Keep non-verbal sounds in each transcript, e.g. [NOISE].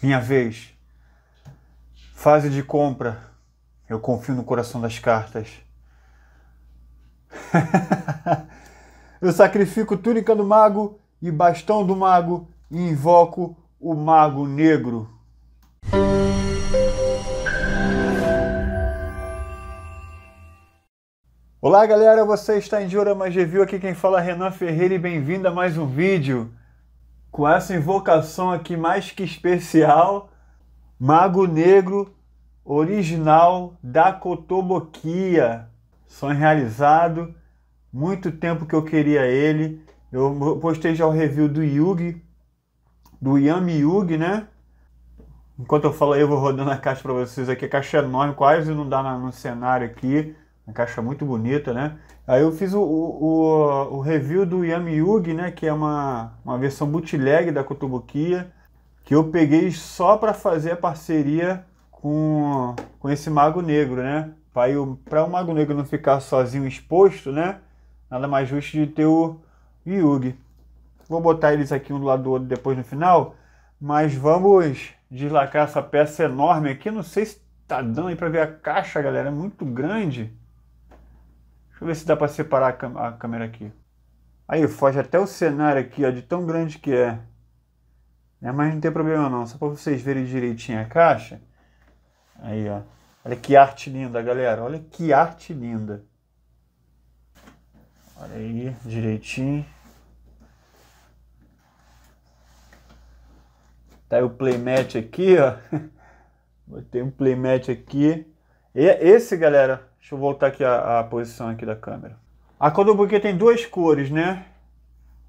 Minha vez. Fase de compra. Eu confio no coração das cartas. [LAUGHS] Eu sacrifico túnica do mago e bastão do mago e invoco o mago negro. Olá galera, você está em Dioramas Review, aqui quem fala é Renan Ferreira e bem-vindo a mais um vídeo com essa invocação aqui mais que especial, Mago Negro original da Cotoboquia, sonho realizado, muito tempo que eu queria ele, eu postei já o review do Yugi, do Yami Yugi, né? Enquanto eu falo aí, eu vou rodando a caixa para vocês aqui, a caixa é enorme, quase não dá no cenário aqui, uma caixa muito bonita, né? Aí eu fiz o, o, o review do Yami Yugi, né? Que é uma, uma versão bootleg da Kotobukiya, que eu peguei só para fazer a parceria com, com esse Mago Negro, né? Para o Mago Negro não ficar sozinho exposto, né? Nada mais justo de ter o Yugi. Vou botar eles aqui um do lado do outro depois no final, mas vamos deslacrar essa peça enorme aqui. Não sei se tá dando aí para ver a caixa, galera, é muito grande. Deixa eu ver se dá para separar a, câmera aqui. Aí foge até o cenário aqui, ó, de tão grande que é. é. Mas não tem problema não, só para vocês verem direitinho a caixa. Aí, ó. Olha que arte linda, galera. Olha que arte linda. Olha aí, direitinho. Tá o playmat aqui, ó. [LAUGHS] Botei um playmat aqui. E esse, galera, Deixa eu voltar aqui a, a posição aqui da câmera. A Kodobuki tem duas cores, né?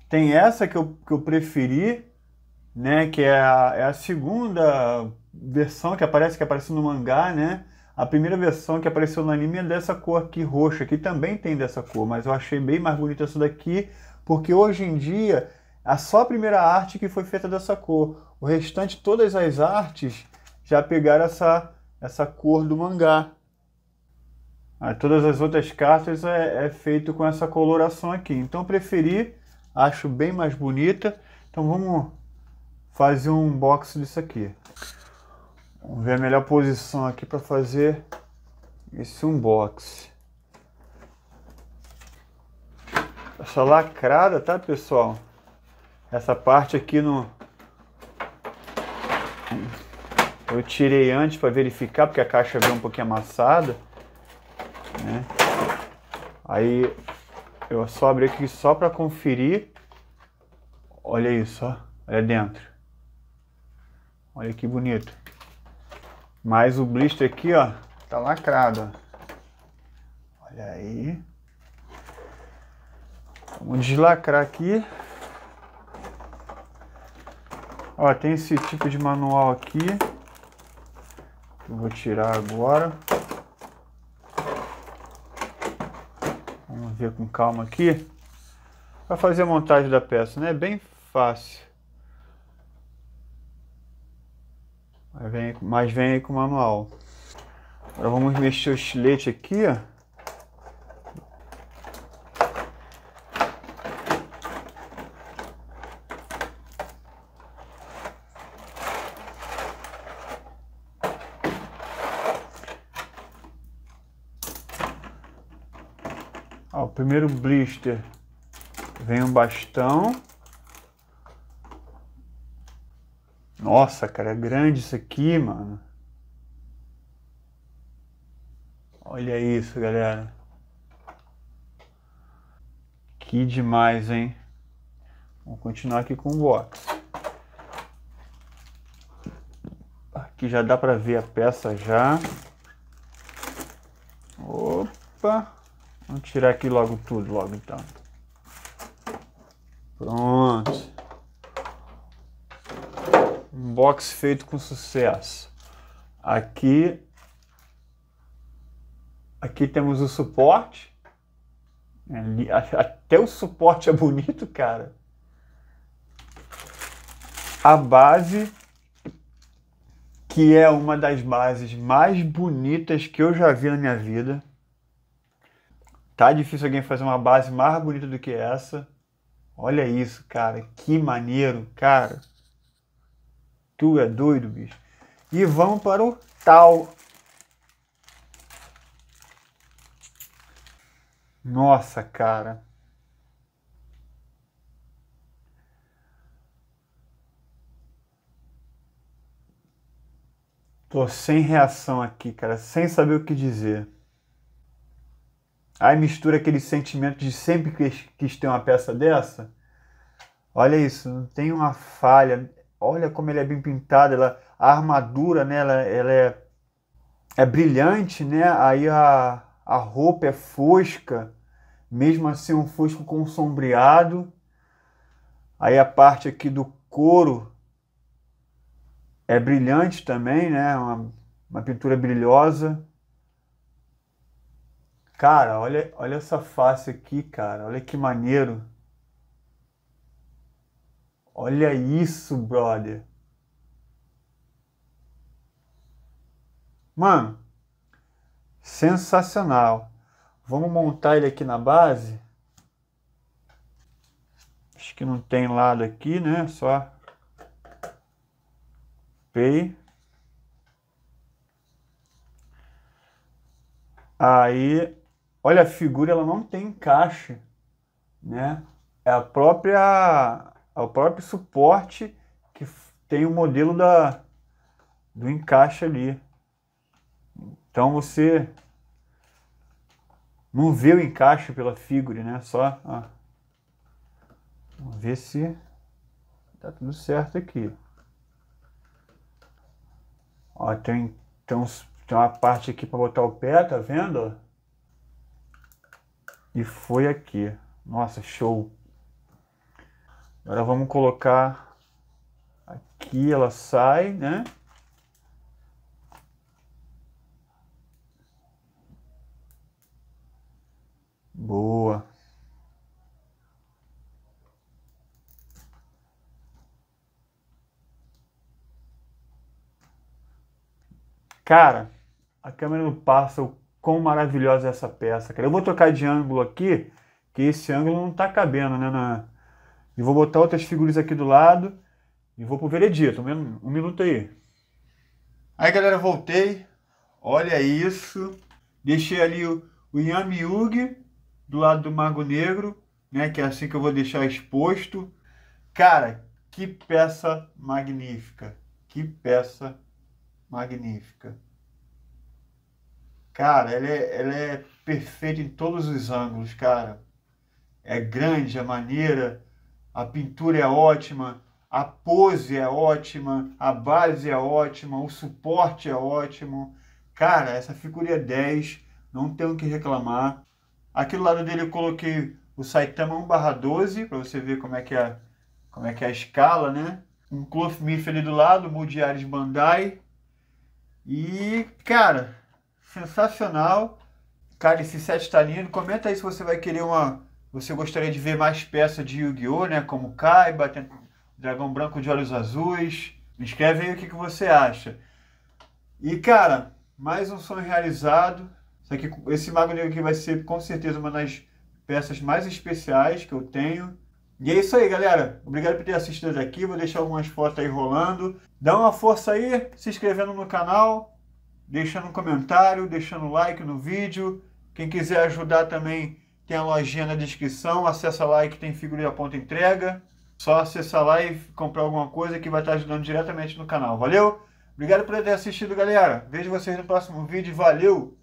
Tem essa que eu, que eu preferi, né? Que é a, é a segunda versão que aparece, que aparece no mangá, né? A primeira versão que apareceu no anime é dessa cor aqui roxa, que também tem dessa cor, mas eu achei bem mais bonita essa daqui, porque hoje em dia é só a primeira arte que foi feita dessa cor. O restante, todas as artes já pegaram essa, essa cor do mangá. Aí, todas as outras cartas é, é, feito com essa coloração aqui. Então preferi, acho bem mais bonita. Então vamos fazer um unboxing disso aqui. Vamos ver a melhor posição aqui para fazer esse unboxing. Essa lacrada, tá pessoal? Essa parte aqui no... Eu tirei antes para verificar, porque a caixa veio um pouquinho amassada. Né? Aí eu só abri aqui só para conferir. Olha isso, ó. olha dentro. Olha que bonito. Mas o blister aqui, ó, tá lacrado. Olha aí. Vamos deslacrar aqui. Ó, tem esse tipo de manual aqui. Eu vou tirar agora. Ver com calma aqui. Para fazer a montagem da peça, né? É bem fácil. Mas vem, mas vem aí com o manual. Agora vamos mexer o estilete aqui, ó. Primeiro blister vem um bastão. Nossa, cara, é grande isso aqui, mano. Olha isso, galera. Que demais, hein? Vamos continuar aqui com o box. Aqui já dá para ver a peça já. Opa! Vamos tirar aqui logo tudo, logo então. Pronto. Um box feito com sucesso. Aqui, aqui temos o suporte. Até o suporte é bonito, cara. A base, que é uma das bases mais bonitas que eu já vi na minha vida. Tá difícil alguém fazer uma base mais bonita do que essa. Olha isso, cara. Que maneiro, cara. Tu é doido, bicho. E vamos para o tal. Nossa, cara. Tô sem reação aqui, cara, sem saber o que dizer. Aí mistura aquele sentimento de sempre quis, quis ter uma peça dessa. Olha isso, não tem uma falha. Olha como ele é bem pintado. Ela, a armadura, né, ela é, é brilhante, né? Aí a, a roupa é fosca, mesmo assim um fosco com sombreado. Aí a parte aqui do couro é brilhante também, né? Uma, uma pintura brilhosa. Cara, olha, olha essa face aqui, cara. Olha que maneiro. Olha isso, brother. Mano, sensacional. Vamos montar ele aqui na base. Acho que não tem lado aqui, né? Só Pay. Aí, olha, a figura ela não tem encaixe, né? É a própria, é o próprio suporte que tem o modelo da, do encaixe ali. Então você não vê o encaixe pela figura, né? Só, ó. Vamos ver se tá tudo certo aqui. Ó, tem, tem, tem uma parte aqui para botar o pé, tá vendo? E foi aqui. Nossa, show. Agora vamos colocar aqui, ela sai, né? Boa. Cara, a câmera não passa o quão maravilhosa é essa peça, cara. Eu vou trocar de ângulo aqui, que esse ângulo não tá cabendo, né? Na... E vou botar outras figuras aqui do lado e vou pro veredito. Um, minuto aí. Aí, galera, voltei. Olha isso. Deixei ali o, o Yami do lado do Mago Negro, né? Que é assim que eu vou deixar exposto. Cara, que peça magnífica. Que peça magnífica. Cara, ela é, ela é perfeita em todos os ângulos, cara. É grande, a maneira, a pintura é ótima, a pose é ótima, a base é ótima, o suporte é ótimo. Cara, essa figura é 10, não tenho o que reclamar. Aqui do lado dele eu coloquei o Saitama 1/12 para você ver como é que é, como é que é a escala, né? Um Cloth Miff ali do lado, Mudiares Bandai, e, cara, sensacional. Set tá lindo. Comenta aí se você vai querer uma. Você gostaria de ver mais peças de Yu-Gi-Oh!, né? Como Kaiba, Dragão Branco de Olhos Azuis. Me escreve aí o que, que você acha. E, cara, mais um sonho realizado. Isso aqui, esse Mago Negro aqui vai ser com certeza uma das peças mais especiais que eu tenho. E é isso aí, galera. Obrigado por ter assistido aqui. Vou deixar algumas fotos aí rolando. Dá uma força aí, se inscrevendo no canal, deixando um comentário, deixando like no vídeo. Quem quiser ajudar também tem a lojinha na descrição. Acessa lá que tem figurinha ponta entrega. Só acessar lá e comprar alguma coisa que vai estar ajudando diretamente no canal. Valeu? Obrigado por ter assistido, galera. Vejo vocês no próximo vídeo. Valeu!